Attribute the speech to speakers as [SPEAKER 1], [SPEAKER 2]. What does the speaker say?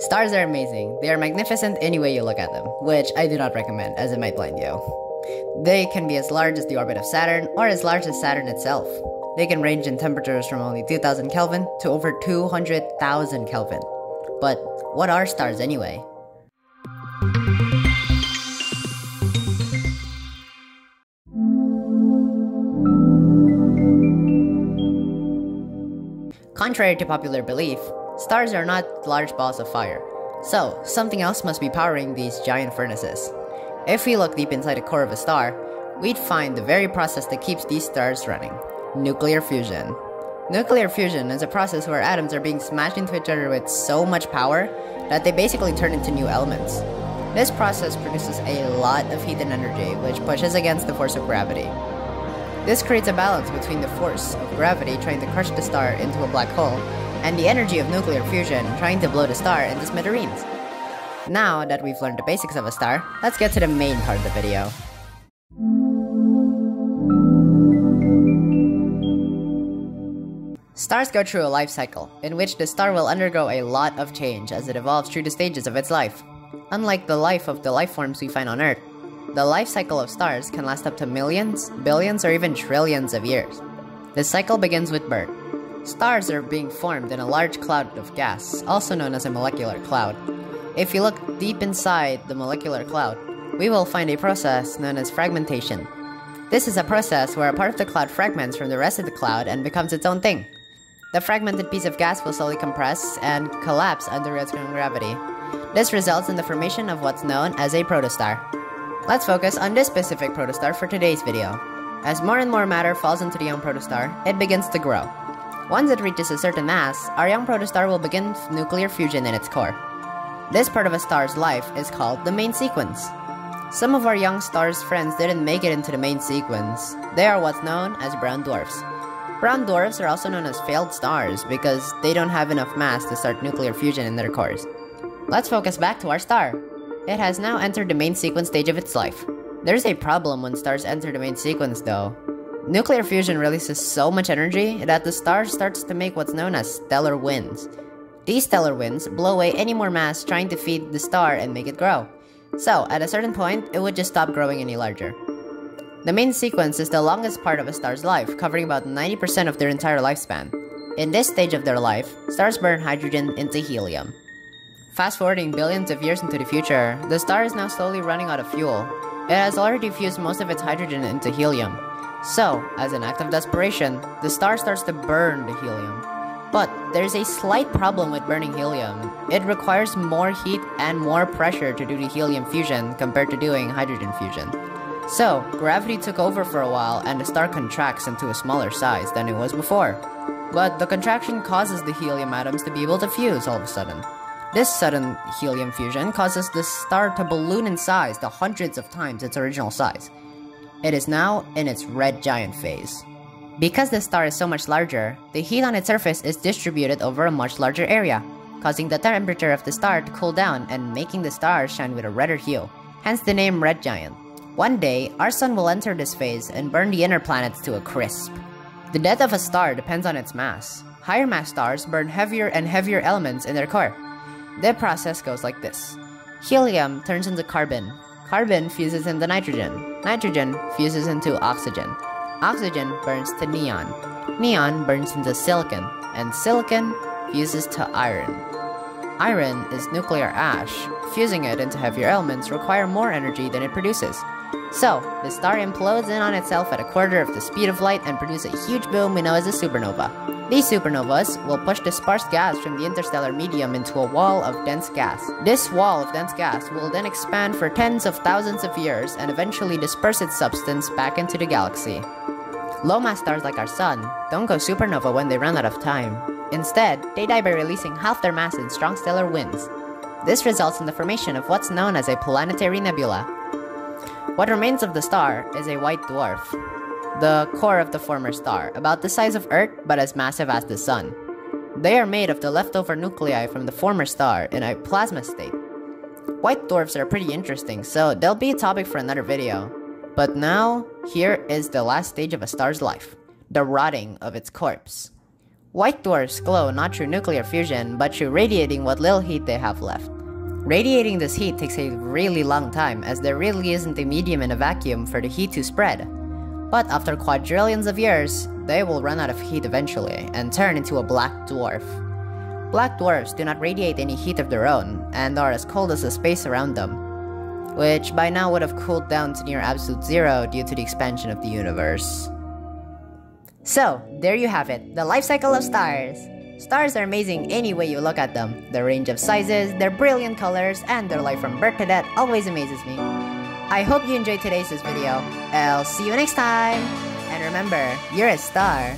[SPEAKER 1] Stars are amazing. They are magnificent any way you look at them, which I do not recommend as it might blind you. They can be as large as the orbit of Saturn or as large as Saturn itself. They can range in temperatures from only 2000 Kelvin to over 200,000 Kelvin. But what are stars anyway? Contrary to popular belief, stars are not large balls of fire. So, something else must be powering these giant furnaces. If we look deep inside the core of a star, we'd find the very process that keeps these stars running nuclear fusion. Nuclear fusion is a process where atoms are being smashed into each other with so much power that they basically turn into new elements. This process produces a lot of heat and energy, which pushes against the force of gravity. This creates a balance between the force of gravity trying to crush the star into a black hole and the energy of nuclear fusion trying to blow the star into smithereens. Now that we've learned the basics of a star, let's get to the main part of the video. Stars go through a life cycle, in which the star will undergo a lot of change as it evolves through the stages of its life. Unlike the life of the life forms we find on Earth, the life cycle of stars can last up to millions, billions, or even trillions of years. This cycle begins with birth. Stars are being formed in a large cloud of gas, also known as a molecular cloud. If you look deep inside the molecular cloud, we will find a process known as fragmentation. This is a process where a part of the cloud fragments from the rest of the cloud and becomes its own thing. The fragmented piece of gas will slowly compress and collapse under its own gravity. This results in the formation of what's known as a protostar. Let's focus on this specific protostar for today's video. As more and more matter falls into the young protostar, it begins to grow. Once it reaches a certain mass, our young protostar will begin nuclear fusion in its core. This part of a star's life is called the main sequence. Some of our young star's friends didn't make it into the main sequence. They are what's known as brown dwarfs. Brown dwarfs are also known as failed stars because they don't have enough mass to start nuclear fusion in their cores. Let's focus back to our star. It has now entered the main sequence stage of its life. There's a problem when stars enter the main sequence though. Nuclear fusion releases so much energy that the star starts to make what's known as stellar winds. These stellar winds blow away any more mass trying to feed the star and make it grow. So, at a certain point, it would just stop growing any larger. The main sequence is the longest part of a star's life, covering about 90% of their entire lifespan. In this stage of their life, stars burn hydrogen into helium. Fast forwarding billions of years into the future, the star is now slowly running out of fuel. It has already fused most of its hydrogen into helium. So, as an act of desperation, the star starts to burn the helium. But there's a slight problem with burning helium. It requires more heat and more pressure to do the helium fusion compared to doing hydrogen fusion. So, gravity took over for a while and the star contracts into a smaller size than it was before. But the contraction causes the helium atoms to be able to fuse all of a sudden. This sudden helium fusion causes the star to balloon in size to hundreds of times its original size. It is now in its red giant phase. Because the star is so much larger, the heat on its surface is distributed over a much larger area, causing the temperature of the star to cool down and making the star shine with a redder hue, hence the name red giant. One day, our sun will enter this phase and burn the inner planets to a crisp. The death of a star depends on its mass. Higher mass stars burn heavier and heavier elements in their core, the process goes like this. Helium turns into carbon. Carbon fuses into nitrogen. Nitrogen fuses into oxygen. Oxygen burns to neon. Neon burns into silicon. And silicon fuses to iron. Iron is nuclear ash. Fusing it into heavier elements require more energy than it produces. So, the star implodes in on itself at a quarter of the speed of light and produces a huge boom we know as a supernova. These supernovas will push the sparse gas from the interstellar medium into a wall of dense gas. This wall of dense gas will then expand for tens of thousands of years and eventually disperse its substance back into the galaxy. Low mass stars like our Sun don't go supernova when they run out of time. Instead, they die by releasing half their mass in strong stellar winds. This results in the formation of what's known as a planetary nebula. What remains of the star is a white dwarf, the core of the former star, about the size of Earth but as massive as the Sun. They are made of the leftover nuclei from the former star in a plasma state. White dwarfs are pretty interesting, so they'll be a topic for another video. But now, here is the last stage of a star's life the rotting of its corpse. White dwarfs glow not through nuclear fusion, but through radiating what little heat they have left. Radiating this heat takes a really long time as there really isn't a medium in a vacuum for the heat to spread. But after quadrillions of years, they will run out of heat eventually and turn into a black dwarf. Black dwarfs do not radiate any heat of their own and are as cold as the space around them, which by now would have cooled down to near absolute zero due to the expansion of the universe. So, there you have it, the life cycle of stars. Stars are amazing any way you look at them. Their range of sizes, their brilliant colors, and their life from birth to death always amazes me. I hope you enjoyed today's video. I'll see you next time! And remember, you're a star.